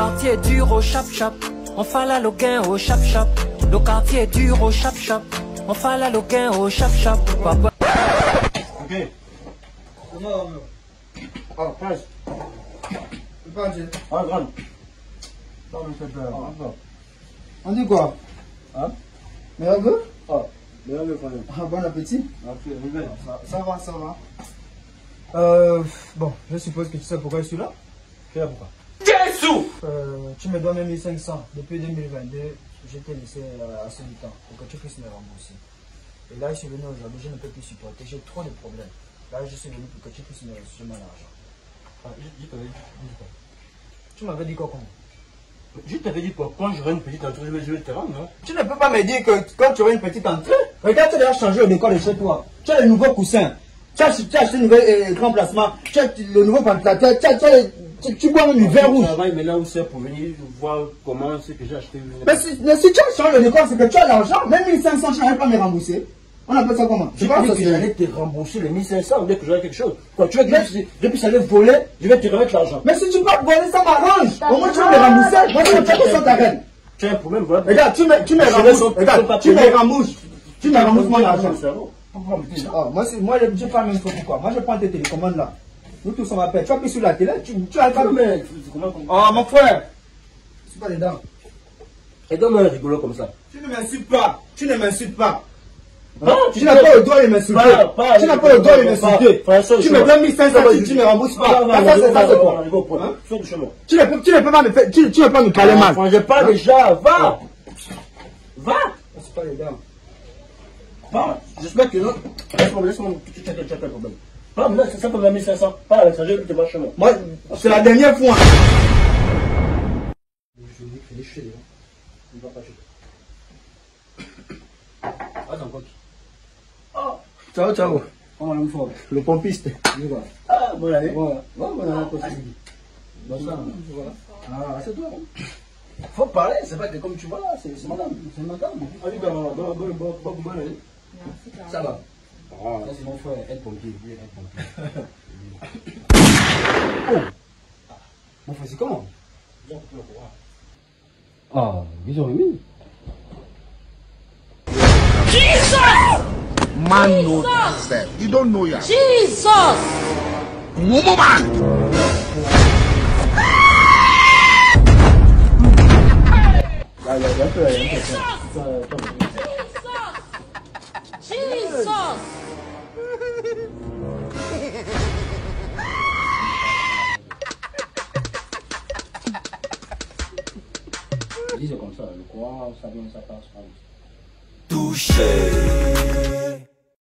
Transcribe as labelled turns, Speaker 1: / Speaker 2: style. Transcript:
Speaker 1: quartier est dur au chap chap. On fait la loquin au chap chap. Le quartier est dur au chap chap. On fait la loquin au chap chap. Papa.
Speaker 2: Ok. Oh, presse. Ah, grande. Non, mais c'est peur.
Speaker 3: On dit quoi?
Speaker 2: Hein?
Speaker 3: Meilleur goût?
Speaker 2: Ah, meilleur le frère.
Speaker 3: Ah, Bon appétit.
Speaker 2: Ok, réveille.
Speaker 3: Ça, ça va, ça va. Euh, bon, je suppose que tu sais pourquoi je suis là?
Speaker 2: Quel pourquoi
Speaker 3: Euh, tu me dois même 1500 depuis 2022. Je t'ai laissé euh, assez du temps pour que tu puisses me rembourser. Et là, je suis venu aujourd'hui, je ne peux plus supporter. J'ai trop de problèmes. Là, je suis venu pour que tu puisses me restituer mon argent.
Speaker 2: Ah, je, je t'avais dit, dis quoi
Speaker 3: Tu m'avais dit quoi comment
Speaker 2: Je t'avais dit quoi Quand j'aurai une petite entrée, je vais, je vais te rendre, hein
Speaker 3: Tu ne peux pas me dire que quand tu auras une petite entrée, regarde, tu as déjà changé le décor de chez toi. Tu as le nouveau coussin. Tu as, tu as acheté le nouvel euh, grand placement. Tu as le nouveau ventilateur. Tu, as, tu, as- tu, tu bois même du vin
Speaker 2: Je
Speaker 3: rouge.
Speaker 2: travaille maintenant où c'est pour venir voir comment c'est que j'ai acheté.
Speaker 3: Mais si, mais si tu as changé le décor, c'est que tu as l'argent. Même 1500, tu n'arrives pas à me rembourser. On appelle ça comment?
Speaker 2: Je dit que j'allais te rembourser les 1500 dès que j'aurai quelque chose? Quand tu veux que je, je puisse aller voler, je vais te remettre l'argent.
Speaker 3: Mais si tu peux voler, ça m'arrange. Au moins, tu vas me rembourser. Moi, je ne peux pas ta reine.
Speaker 2: Tu as un problème, voilà.
Speaker 3: Regarde, tu me, tu me
Speaker 2: Je vais
Speaker 3: rembourses. Regarde, tu me rembourses. Tu me rembourses mon argent.
Speaker 2: Pourquoi me dire ça?
Speaker 3: Moi, c'est- moi, je ne pas même trop pourquoi. Moi, je prends tes télécommandes là. Nous tous, on m'appelle. Tu appuies sur la télé, tu, tu as
Speaker 2: Ah, comment qu'on-
Speaker 3: Oh, mon frère. C'est pas dedans.
Speaker 2: Et donne-moi un rigolo comme ça.
Speaker 3: Tu ne m'insultes pas. Tu ne m'insultes pas.
Speaker 2: Non,
Speaker 3: Tu n'as pas le droit de m'insulter. Tu n'as pas le droit de m'insulter. Tu me donnes 1500 si tu ne me rembourses pas. Ah, ça, c'est ça, c'est quoi Hein. Tu ne peux pas me faire. Tu tu ne peux pas me parler mal.
Speaker 2: Je parle déjà, va Va
Speaker 3: C'est pas dedans.
Speaker 2: Va J'espère que non. Laisse-moi, laisse-moi, tu as un problème. Pas maintenant, c'est ça pour la 1500. Pas à l'étranger, tu vas chemin.
Speaker 3: Moi, c'est la dernière fois.
Speaker 2: Je dis que les cheveux, là. Il va pas chez Attends, quoi
Speaker 3: Ciao, ciao.
Speaker 2: On va le faire.
Speaker 3: Le pompiste.
Speaker 2: Ah, bonne année.
Speaker 3: Voilà.
Speaker 2: Bon, bonne année, possible.
Speaker 3: Bon, ça,
Speaker 2: Voilà. Ah, c'est toi. hein. Faut parler, c'est pas que comme tu vois là, c'est madame. C'est madame. Ah, ben, bon, bon, bon, bon, bon, bonne année. Ça va. Ah, ça c'est mon frère, aide pompier. lui, aide pompier. oh Mon frère, c'est comment Ah, ils ont remis.
Speaker 4: Man knows himself. You don't know yourself.
Speaker 5: Jesus!
Speaker 4: Woman man.
Speaker 2: Ah, il
Speaker 5: Jesus!
Speaker 2: Dis comme ça, le courant, ça vient, ça passe.
Speaker 6: touché.